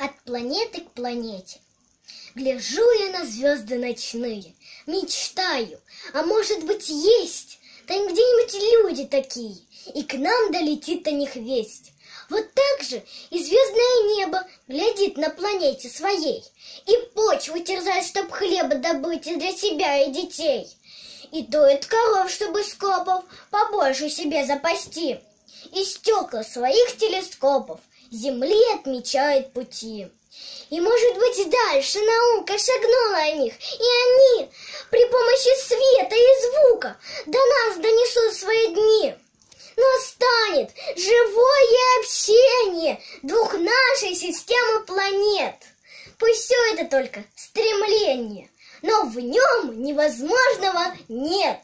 от планеты к планете. Гляжу я на звезды ночные, мечтаю, а может быть есть там где-нибудь люди такие, и к нам долетит о них весть. Вот так же и звездное небо глядит на планете своей, и почву терзает, чтоб хлеба добыть и для себя и детей, и доит коров, чтобы скопов побольше себе запасти, и стекла своих телескопов Земли отмечает пути. И, может быть, дальше наука шагнула о них, и они при помощи света и звука до нас донесут свои дни. Настанет живое общение двух нашей системы планет. Пусть все это только стремление, но в нем невозможного нет.